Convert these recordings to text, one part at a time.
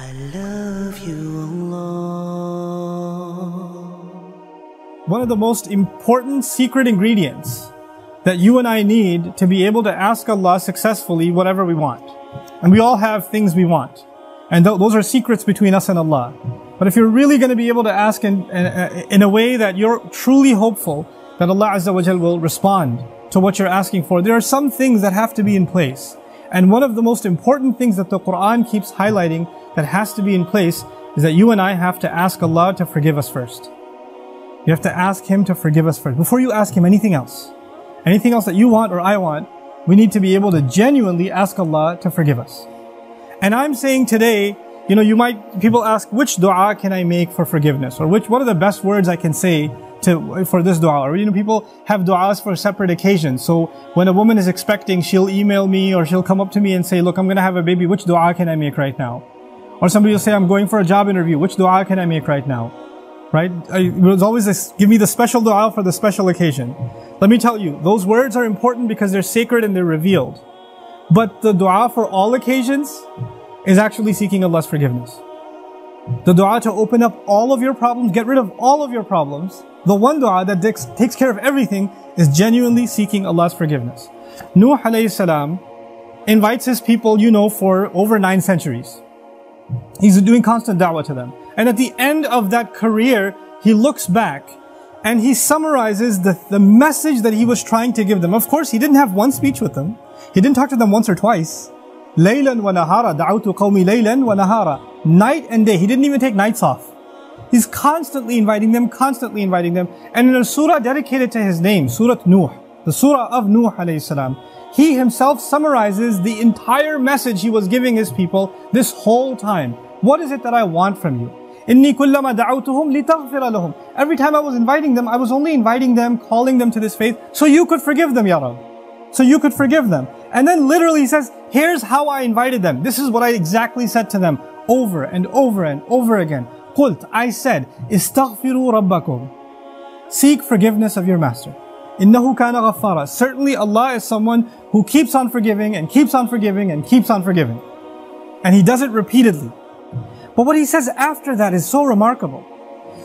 I love you, oh Allah. One of the most important secret ingredients that you and I need to be able to ask Allah successfully whatever we want. And we all have things we want. And th- those are secrets between us and Allah. But if you're really going to be able to ask in, in, uh, in a way that you're truly hopeful that Allah Azza wa will respond to what you're asking for, there are some things that have to be in place. And one of the most important things that the Quran keeps highlighting that has to be in place is that you and I have to ask Allah to forgive us first. You have to ask Him to forgive us first. Before you ask Him anything else, anything else that you want or I want, we need to be able to genuinely ask Allah to forgive us. And I'm saying today, you know, you might, people ask, which dua can I make for forgiveness? Or which, what are the best words I can say to, for this dua? Or, you know, people have du'as for separate occasions. So when a woman is expecting, she'll email me or she'll come up to me and say, look, I'm going to have a baby. Which dua can I make right now? Or somebody will say, I'm going for a job interview. Which dua can I make right now? Right? it was always this, give me the special dua for the special occasion. Let me tell you, those words are important because they're sacred and they're revealed. But the dua for all occasions is actually seeking Allah's forgiveness. The dua to open up all of your problems, get rid of all of your problems. The one dua that takes care of everything is genuinely seeking Allah's forgiveness. Nuh alayhi salam invites his people, you know, for over nine centuries. He's doing constant da'wah to them. And at the end of that career, he looks back and he summarizes the, the message that he was trying to give them. Of course, he didn't have one speech with them. He didn't talk to them once or twice. Laylan wa nahara, da'awtu qawmi laylan wa nahara. Night and day, he didn't even take nights off. He's constantly inviting them, constantly inviting them. And in a surah dedicated to his name, Surah Nuh, the surah of Nuh alayhi salam, he himself summarizes the entire message he was giving his people this whole time. What is it that I want from you? Every time I was inviting them, I was only inviting them, calling them to this faith, so you could forgive them, Ya Rab. So you could forgive them. And then literally he says, here's how I invited them. This is what I exactly said to them over and over and over again. قُلْت I said, استغفروا ربكم. Seek forgiveness of your master. إِنَّهُ كَانَ غَفَّارًا Certainly Allah is someone who keeps on forgiving and keeps on forgiving and keeps on forgiving. And He does it repeatedly. But what He says after that is so remarkable.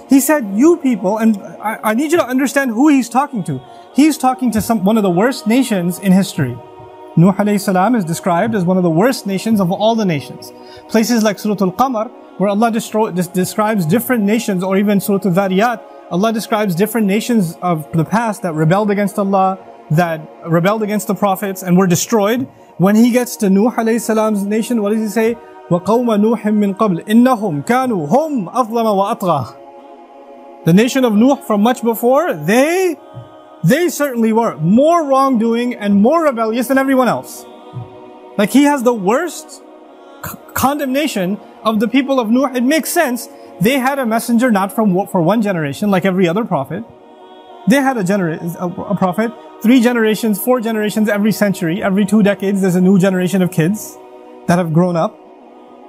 He said, you people, and I, I need you to understand who He's talking to. He's talking to some, one of the worst nations in history. Nuh alayhi salam is described as one of the worst nations of all the nations. Places like Surah Al-Qamar, where Allah destroy, describes different nations, or even Surah Al-Dhariyat, Allah describes different nations of the past that rebelled against Allah, that rebelled against the prophets and were destroyed. When he gets to Nuh alayhi salam's nation, what does he say? وَقَوْمَ نُوحٍ مِّن قَبْلِ إِنَّهُمْ كَانُوا هُمْ أَظْلَمَ وَأَطْغَى The nation of Nuh from much before, they they certainly were more wrongdoing and more rebellious than everyone else. Like he has the worst condemnation of the people of Nuh. It makes sense. They had a messenger not from for one generation, like every other prophet. They had a, genera- a, a prophet, three generations, four generations every century. Every two decades, there's a new generation of kids that have grown up.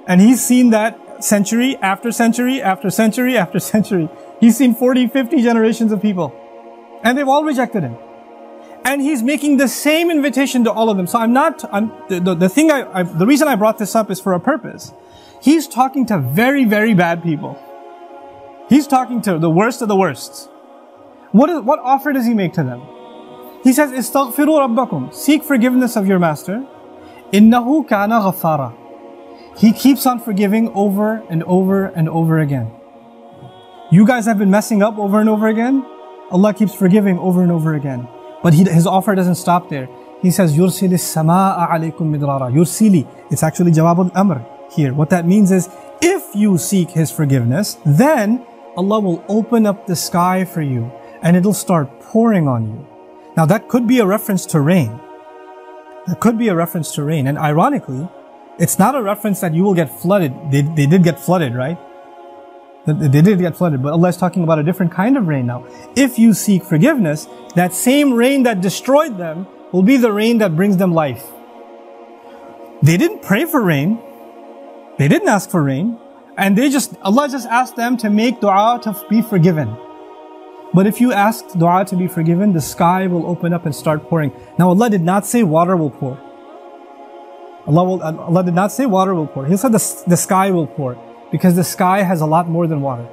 And he's seen that century after century after century after century. He's seen 40, 50 generations of people. And they've all rejected him. And he's making the same invitation to all of them. So I'm not, I'm, the, the, the thing I, I, the reason I brought this up is for a purpose. He's talking to very, very bad people. He's talking to the worst of the worst. What, is, what offer does he make to them? He says, Istaghfiru rabbakum. Seek forgiveness of your master. Innahu kana ghaffara. He keeps on forgiving over and over and over again. You guys have been messing up over and over again. Allah keeps forgiving over and over again. But he, his offer doesn't stop there. He says, يُرْسِلِ السَّمَاءَ عَلَيْكُمْ مِدْرَارًا Yursili. It's actually Jawab al-Amr here. What that means is, if you seek His forgiveness, then Allah will open up the sky for you and it'll start pouring on you. Now that could be a reference to rain. That could be a reference to rain. And ironically, it's not a reference that you will get flooded. They, they did get flooded, right? They did get flooded, but Allah is talking about a different kind of rain now. If you seek forgiveness, that same rain that destroyed them will be the rain that brings them life. They didn't pray for rain. They didn't ask for rain. And they just, Allah just asked them to make dua to be forgiven. But if you ask dua to be forgiven, the sky will open up and start pouring. Now Allah did not say water will pour. Allah will, Allah did not say water will pour. He said the, the sky will pour because the sky has a lot more than water.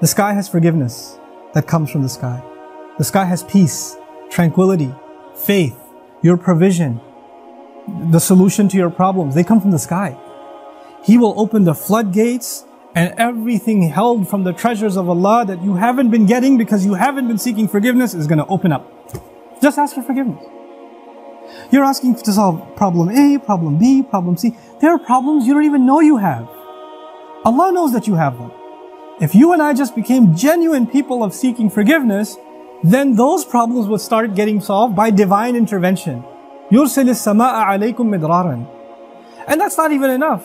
The sky has forgiveness that comes from the sky. The sky has peace, tranquility, faith, your provision, the solution to your problems. They come from the sky. He will open the floodgates and everything held from the treasures of Allah that you haven't been getting because you haven't been seeking forgiveness is going to open up. Just ask for forgiveness. You're asking to solve problem A, problem B, problem C. There are problems you don't even know you have. Allah knows that you have them. If you and I just became genuine people of seeking forgiveness, then those problems would start getting solved by divine intervention. يُرْسِلِ السَّمَاءَ عَلَيْكُمْ مِدْرَارًا And that's not even enough.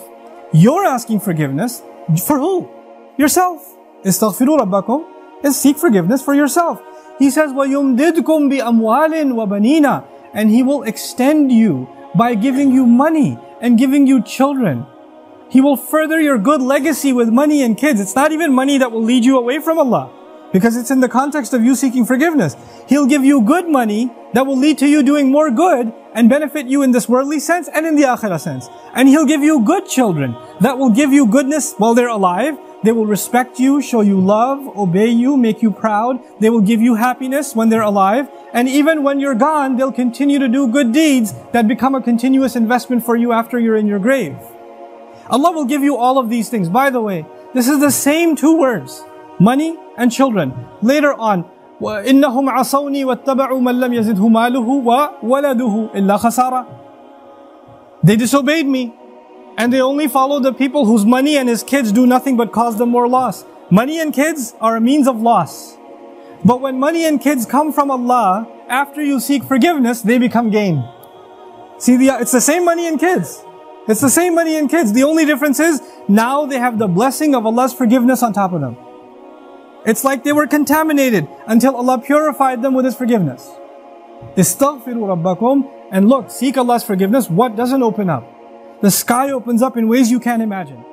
You're asking forgiveness for who? Yourself. استغفروا ربكم is seek forgiveness for yourself. He says, وَيُمْدِدْكُمْ بِأَمْوَالٍ وَبَنِينَ And He will extend you by giving you money and giving you children. He will further your good legacy with money and kids. It's not even money that will lead you away from Allah. Because it's in the context of you seeking forgiveness. He'll give you good money that will lead to you doing more good and benefit you in this worldly sense and in the akhirah sense. And He'll give you good children that will give you goodness while they're alive. They will respect you, show you love, obey you, make you proud. They will give you happiness when they're alive. And even when you're gone, they'll continue to do good deeds that become a continuous investment for you after you're in your grave. Allah will give you all of these things. By the way, this is the same two words. Money and children. Later on, وَإِنَّهُمْ عَصَوْنِي وَاتَّبَعُوا مَنْ لَمْ يَزِدْهُ مَالُهُ وَوَلَدُهُ إِلَّا خَسَارًا They disobeyed me. And they only follow the people whose money and his kids do nothing but cause them more loss. Money and kids are a means of loss. But when money and kids come from Allah, after you seek forgiveness, they become gain. See, the, it's the same money and kids. It's the same money and kids. The only difference is now they have the blessing of Allah's forgiveness on top of them. It's like they were contaminated until Allah purified them with His forgiveness. Istaghfiru rabbakum and look, seek Allah's forgiveness. What doesn't open up? The sky opens up in ways you can't imagine.